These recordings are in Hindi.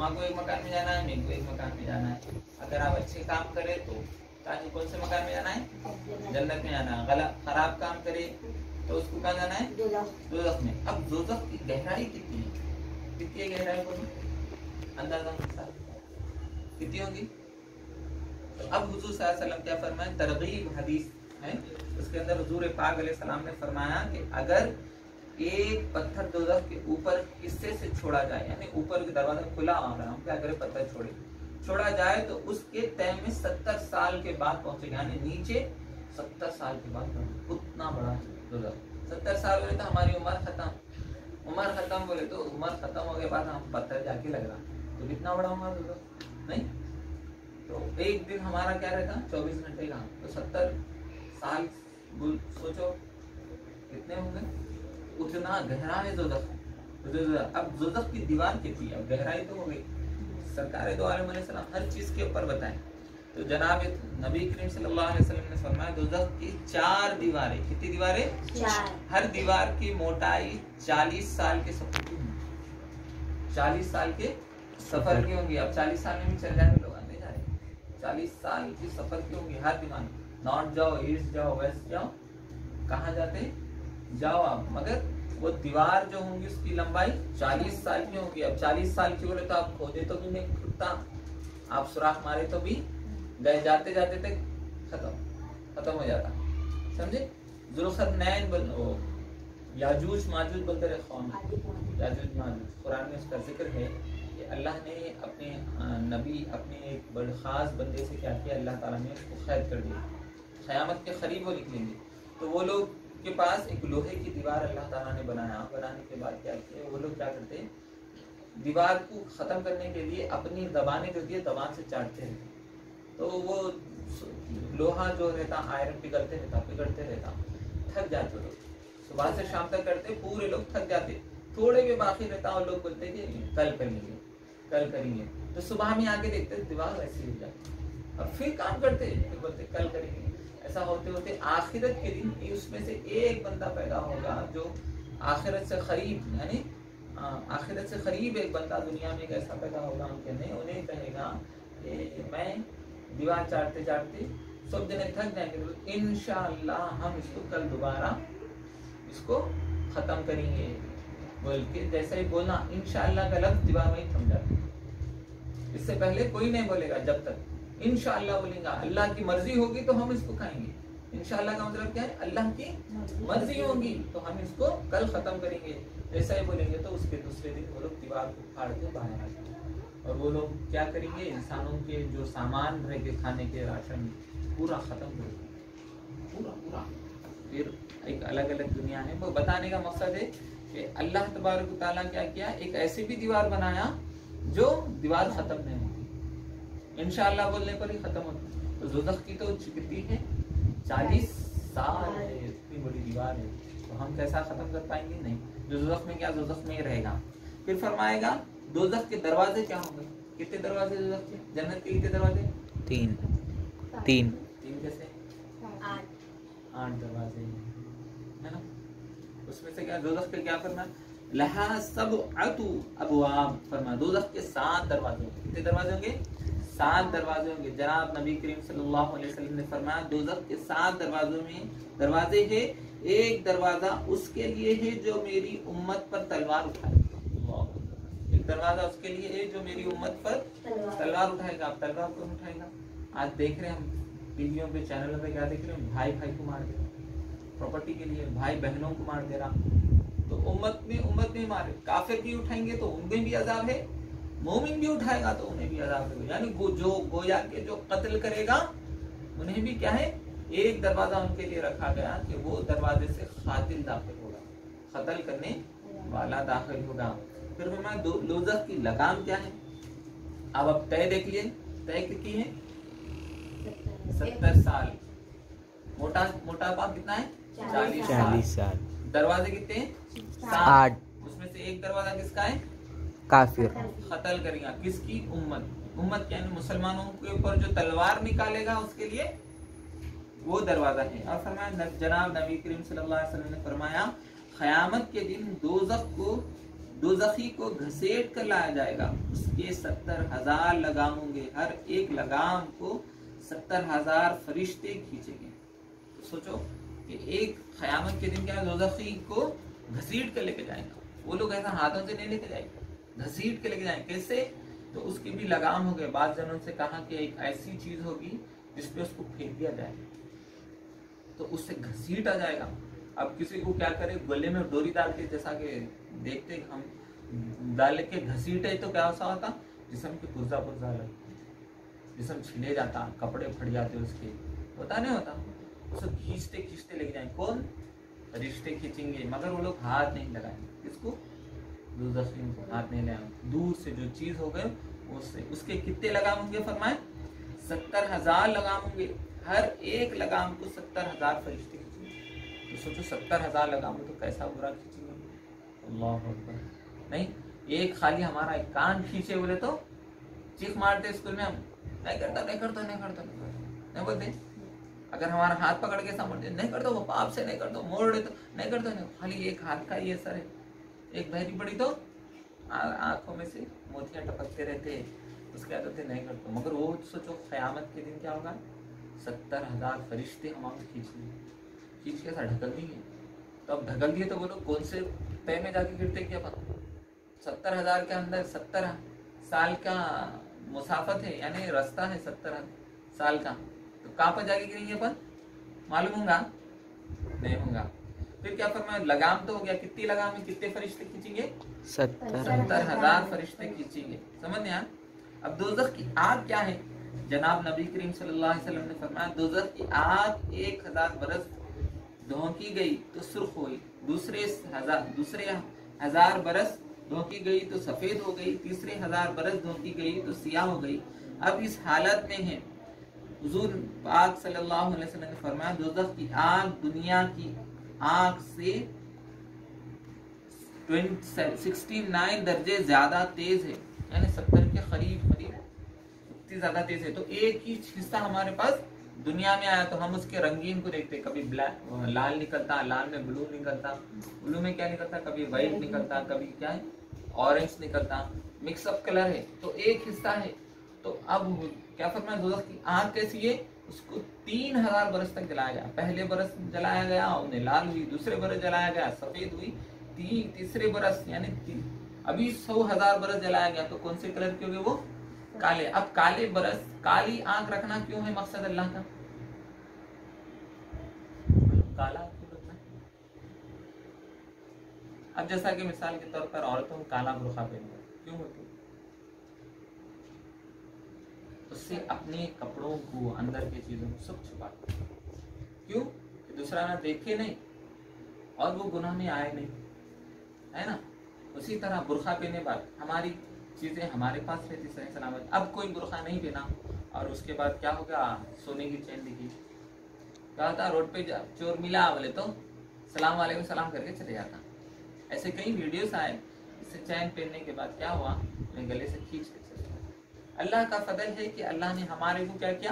तुम्हारा एक मकान में जाना है मेरे को एक मकान में जाना है अगर आप अच्छे काम करे तो ताकि कौन से मकान में जाना है जन्नत में जाना है गलत खराब काम करे तो उसको कहाँ जाना है दोजख में अब दोजख की गहराई कितनी है कितनी गहराई बोलो अंदाज़ा कितनी होगी तो अब हुजूर वसल्लम क्या फरमाए तरगीब हदीस है उसके अंदर हुजूर पाक सलाम ने फरमाया कि अगर एक पत्थर दोजख के ऊपर हिस्से से छोड़ा जाए, यानी ऊपर का दरवाज़ा खुला आ रहा हम क्या करें, पत्थर छोड़े। छोड़ा जाए तो उसके तय में सत्तर साल के बाद पहुंचेगा यानी नीचे सत्तर साल के बाद पहुंचेगा। उतना बड़ा दोजख सत्तर साल बोले तो हमारी उम्र खत्म। उम्र खत्म बोले तो उम्र खत्म हो के बाद हम पत्थर जाके लग रहा। तो कितना बड़ा उम्र दोजख नहीं? तो एक दिन हमारा क्या रहता? चौबीस घंटे का तो सत्तर साल सोचो, कितने होंगे? उतना गहरा है जोदक तो जोदक- अब जोदक की दीवार कितनी अब गहराई तो हो गई। सरकार दो आलम सलाम हर चीज़ के ऊपर बताएँ। तो जनाब नबी करीम सल्लल्लाहु अलैहि वसल्लम ने फरमाया दोजख की चार दीवारें। कितनी दीवारें? हर दीवार की मोटाई 40 साल के सफ़र की होगी। 40 साल के सफ़र की होंगी। अब 40 साल में भी चल जाएँगे लोग आते जा रहे। 40 साल की सफ़र की होंगी हर दीवार नॉर्थ जाओ ईस्ट जाओ वेस्ट जाओ कहाँ जाते जाओ आप, मगर वो दीवार जो होंगी उसकी लंबाई 40 साल की होगी। अब 40 साल की बोले तो आप खोदे तो भी नहीं, खुदता। आप सुराख मारे तो भी गए, जाते जाते तक खत्म खत्म हो जाता। समझे? जुल्खर नैन बन, वो याजूज माजूज बोलते रहे कौन याजूज माजूज। कुरान में उसका ज़िक्र है कि अल्लाह ने अपने नबी, अपने एक बड़े खास बंदे से क्या किया? अल्लाह ताला ने उसको कैद कर दिया। क़यामत के करीब वो निकलेंगे। तो वो लोग के पास एक लोहे की दीवार अल्लाह ताला ने बनाया। बनाने के बाद क्या किया? वो लोग क्या करते दीवार को ख़त्म करने के लिए अपनी दबाने जो दिए दबान से चाटते रहते तो वो लोहा जो रहता आयरन पिघलते रहता पिघलते रहता, थक जाते लोग। सुबह से शाम तक करते, पूरे लोग थक जाते। थोड़े भी बाकी रहता और लोग बोलते कि कल करेंगे कल करेंगे। तो सुबह में आके देखते दीवार ऐसी हो जाती और फिर काम करते बोलते कल करेंगे। ऐसा होते होते आखिरत के दिन ही उसमें से एक बंदा पैदा होगा जो आखिरत से करीब, यानी आखिरत से करीब एक बंदा दुनिया में एक ऐसा पैदा होगा उनके नहीं उन्हें कहेगा कि मैं दीवार चाटते चाटते सब जने थक जाएँगे। तो इंशाल्लाह हम इसको कल दोबारा इसको खत्म करेंगे। बोल के जैसे ही बोलना इंशाल्लाह का लफ्ज दीवार में ही थम जाता। इससे पहले कोई नहीं बोलेगा जब तक। इंशाल्लाह बोलेगा, अल्लाह की मर्ज़ी होगी तो हम इसको खाएँगे। इनशाला का मतलब क्या है? अल्लाह की मर्ज़ी होगी तो हम इसको कल खत्म करेंगे। ऐसा ही बोलेंगे तो उसके दूसरे दिन वो लोग दीवार को फाड़ के बाहर आ जाएँगे। और वो लोग क्या करेंगे? इंसानों के जो सामान रह के खाने के राशन पूरा खत्म कर देंगे पूरा पूरा। फिर एक अलग अलग दुनिया है। वो बताने का मकसद है कि अल्लाह तबारक क्या किया? एक ऐसी भी दीवार बनाया जो दीवार खत्म नहीं इंशाल्लाह बोलने पर ही खत्म होता तो जुदख की तो कितनी है? चालीस साल है इतनी बड़ी दीवार है। तो हम कैसा खत्म कर पाएँगे? नहीं। जुदख में क्या जुदख में ही रहेगा। फिर फरमाएगा दोजख के दरवाजे क्या होंगे? कितने दरवाजे दोजख के? जन्नत के कितने दरवाजे? तीन। तीन। तीन कैसे? आठ। दरवाजे है। ना? उसमें से क्या दोजख के क्या फरमा लहा सब अतु अबवाब। फरमा दोजख के सात दरवाजे कितने दरवाजे होंगे? सात दरवाजे होंगे जनाब नबी करीम सल्लल्लाहु अलैहि वसल्लम ने फरमाया दोजख के सात दरवाजों में दरवाजे है, एक दरवाज़ा उसके लिए है जो मेरी उम्मत पर तलवार उठाए। एक दरवाज़ा उसके लिए है जो मेरी उम्मत पर तलवार उठाएगा। आप तलवार कौन उठाएगा? आज देख रहे हैं हम टीवियों पे, चैनलों पे क्या देख रहे हैं? भाई भाई को मार दे रहा प्रॉपर्टी के लिए भाई बहनों को मार दे रहा तो उम्मत में उम्मत में मारे। काफिर भी उठाएँगे तो उनमें भी अजाब है। मोमिन भी उठाएगा तो उन्हें भी अजाब है यानी गो, जो गोया के जो कत्ल करेगा उन्हें भी क्या है? एक दरवाज़ा उनके लिए रखा गया कि वो दरवाजे से खातिल दाखिल होगा। कत्ल करने वाला दाखिल होगा। फिर मैं लोजक की लगाम क्या है? अब अब तय देख लिए। तय कितनी है? सत्तर साल। मोटा मोटापा कितना है? चालीस साल। दरवाजे कितने हैं? आठ उसमें से एक दरवाज़ा किसका है? काफिर। कत्ल करेगा। किसकी? उम्मत। उम्मत यानी मुसलमानों के ऊपर जो तलवार निकालेगा उसके लिए वो दरवाज़ा है। और फरमाया जनाब नबी करीम सल्लल्लाहु अलैहि वसल्लम ने फरमाया, क़यामत के दिन दोजख को, दोजखी को घसेट कर लाया जाएगा। उसके सत्तर हज़ार लगाम होंगे। हर एक लगाम को सत्तर हज़ार फरिश्ते खींचेंगे। तो सोचो कि एक खयामत के दिन क्या दोजखी को घसीट कर लेके जाएगा? वो लोग ऐसा हाथों से नहीं लेके जाएँगे। घसीट के लेके जाएँगे कैसे? तो उसकी भी लगाम हो गए। बाद जनों से कहा कि एक ऐसी चीज़ होगी जिसपे उसको फेंक दिया जाए तो उससे घसीट आ जाएगा। अब किसी को क्या करे? गले में डोरी डाल के, जैसा कि देखते हम, डाल के घसीटे तो क्या सा होता? जिसम के पुर्जा पुर्जा लगते जिसम छिले जाता, कपड़े फट जाते उसके। होता नहीं होता? उसको खींचते खींचते लेके जाए। कौन? रिश्ते खींचेंगे, मगर वो लोग हाथ नहीं लगाएँगे। किसको हाथ नहीं लगाएँगे दूर से जो चीज़ हो गए उससे उसके कितने लगाम होंगे फरमाए? सत्तर हज़ार लगाम होंगे। हर एक लगाम को सत्तर हज़ार फरिश्ते खींचेंगे। तो सोचो सत्तर हज़ार लगाम तो कैसा बुरा खींचेंगे? अल्लाह नहीं एक खाली हमारा एक कान खींचे बोले तो चीख मारते स्कूल में हम। नहीं करता नहीं करता नहीं करता। नहीं करता नहीं बोलते? अगर हमारा हाथ पकड़ के समझ नहीं कर दो वो पाप से नहीं कर दो मोड़ दे तो नहीं कर दो नहीं। खाली एक हाथ का ये सर है। एक बहरी पड़ी तो आँखों में से मोतियाँ टपकते रहते उसके आदत नहीं करते मगर वो सोचो, क़यामत के दिन क्या होगा? सत्तर हज़ार फरिश्ते हम खींच लिए खींच के साथ ढकल दिए तो अब ढकल दिए तो बोलो कौन से तय में जाके गिरते क्या पता? सत्तर हज़ार के अंदर सत्तर साल का मुसाफत है, यानी रास्ता है सत्तर साल का। तो कहाँ पर जाके गिरेंगे अपन? मालूम होगा? नहीं होगा। फिर क्या फरमाया लगाम तो हो गया। कितनी लगाम है? कितने फरिश्ते खींचेंगे? सत्तर सत्तर हज़ार। फरिश्ते खींचेंगे। समझ में अब दोजख की आग क्या है? जनाब नबी करीम सल्लल्लाहु अलैहि वसल्लम ने फरमाया दोजख की आग एक हज़ार बरस धोकी गई तो सुर्ख हुई दूसरे हज़ार दूसरे हज़ार बरस धोकी गई तो सफ़ेद हो गई। तीसरे हज़ार बरस धोकी गई तो सियाह हो गई। अब इस हालत में है। हुजूर पाक सल्लल्लाहु अलैहि वसल्लम ने फरमाया दोजख की आग दुनिया की आग से 69 दर्जे ज़्यादा तेज है। यानी सत्तर के करीब करीब इतनी ज़्यादा तेज है। तो एक ही हिस्सा हमारे पास दुनिया में आया तो हम उसके रंगीन को देखते कभी ब्लैक, लाल निकलता, लाल में ब्लू निकलता, ब्लू में क्या निकलता? कभी व्हाइट निकलता, कभी क्या है? ऑरेंज निकलता। मिक्सअप कलर है। तो एक हिस्सा है। तो अब क्या फरमाया दोस्त की आग कैसी है? उसको तीन हज़ार बरस तक जलाया गया। पहले बरस जलाया गया, उन्हें लाल हुई, दूसरे बरस जलाया गया, सफ़ेद हुई तीन तीसरे बरस, यानी अभी सौ हज़ार बरस जलाया गया। तो कौन से कलर के हो गए वो? काले। अब काले बरस, काली आँख रखना क्यों है मकसद अल्लाह का? काला अब जैसा कि मिसाल के तौर पर औरतों काला बुरखा पहन क्यों होती उससे अपने कपड़ों को अंदर की चीज़ों को सब छुपा क्यों? कि दूसरा ना देखे नहीं, और वो गुनाह में आए नहीं। है ना? उसी तरह बुरखा पहने बाद हमारी चीज़ें हमारे पास रहती सही सलामत। अब कोई बुरखा नहीं पहना और उसके बाद क्या होगा सोने की चैन दिखी। क्या होता रोड पे चोर मिला बोले तो सलाम वाले को सलाम करके चले जाता। ऐसे कई वीडियोस आए, इससे चैन पहनने के बाद क्या हुआ? मैं गले से खींच के चले अल्लाह का फजल है कि अल्लाह ने हमारे को क्या किया?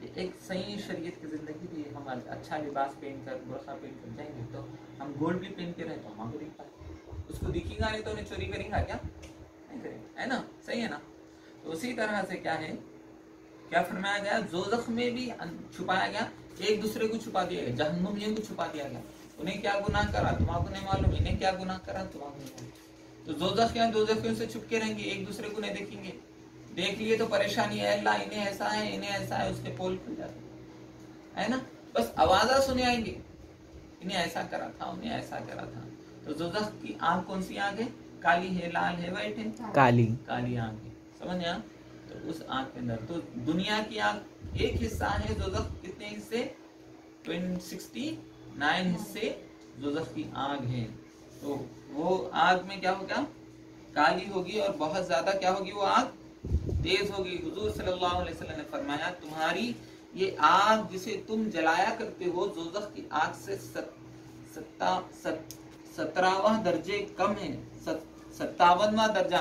कि एक सही शरीयत की ज़िंदगी दी हम अच्छा लिबास पहन कर बुरखा पहन कर जाएँगे तो हम गोल्ड भी पहन के रहे तो हम दिख पाए उसको दिखेगा नहीं तो उन्हें चोरी करेंगे क्या? नहीं करेंगे। है ना? सही है ना? तो उसी तरह से क्या है? क्या फरमाया गया? जोजख में भी छुपाया गया, एक दूसरे को छुपा दिया गया, जहन्नुमियों को छुपा दिया गया। उन्हें क्या गुनाह करा? तुम्हारा नहीं मालूम। इन्हें क्या गुनाह करा? तुम्हारा नहीं मालूम। तो जोजख क्या जोजखियों से छुपके रहेंगे, एक दूसरे को नहीं देखेंगे। देख लिए तो परेशानी है अल्लाह इन्हें ऐसा है इन्हें ऐसा है उसके पोल खुल जाते है। ना? बस आवाजा सुने आएँगे। इन्हें ऐसा करा था उन्हें ऐसा करा था। तो जोजख की आँख कौन सी आँख है? काली है लाल है व्हाइट है? काली। काली आँख है। समझ आ तो उस आँख के अंदर तो दुनिया की आँख एक हिस्सा है जोजख कितने हिस्से? सिक्सटी नाइन हिस्से जोजफ की आग है। तो वो आग में क्या होगा काली होगी और बहुत ज़्यादा क्या होगी वो आग तेज होगी। हुजूर सल्लल्लाहु अलैहि वसल्लम ने फरमाया, तुम्हारी ये आग जिसे तुम जलाया करते हो जोजफ की आग से सत्रहवा दर्जे कम है सत्तावनवा दर्जा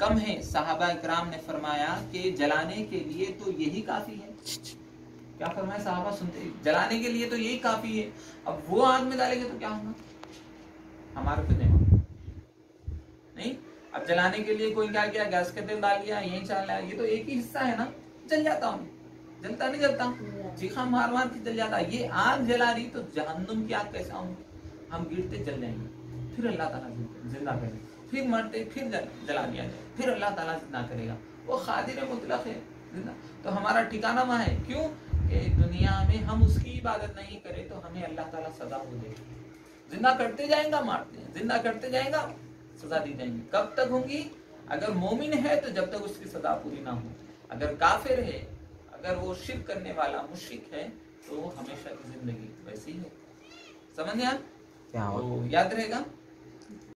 कम है। साहबा इकराम ने फरमाया कि जलाने के लिए तो यही काफ़ी है। क्या फरमाया साहबा, सुनते जलाने के लिए तो यही काफ़ी है। अब वो आग में डालेंगे तो क्या होगा? हमारे को नहीं नहीं? अब जलाने के लिए कोई क्या किया? गैस का तेल डाल दिया, यही चल रहा है ये तो एक ही हिस्सा है ना? जल जाता हूँ। जलता नहीं जलता। चीखा मार मार के जल जाता ये आग जला रही तो जहन्नुम की आग कैसा होंगी? हम गिरते जल जाएँगे। फिर अल्लाह ताला ज़िंदा करे। फिर मरते, फिर जला दिया जाए। फिर अल्लाह ताला ज़िंदा करेगा। वो खादिर मुतलक है। ज़िंदा। तो हमारा ठिकाना वहाँ है। क्यों? कि दुनिया में हम उसकी इबादत नहीं करें तो हमें अल्लाह ताला सदा हो देगा ज़िंदा करते जाएगा, मारते ज़िंदा करते जाएगा सजा दी जाएँगी। कब तक होंगी? अगर मोमिन है तो जब तक उसकी सजा पूरी ना हो। अगर काफिर है अगर वो शिर करने वाला मुशिक है तो वो हमेशा की ज़िंदगी वैसी है समझ गया? तो याद रहेगा?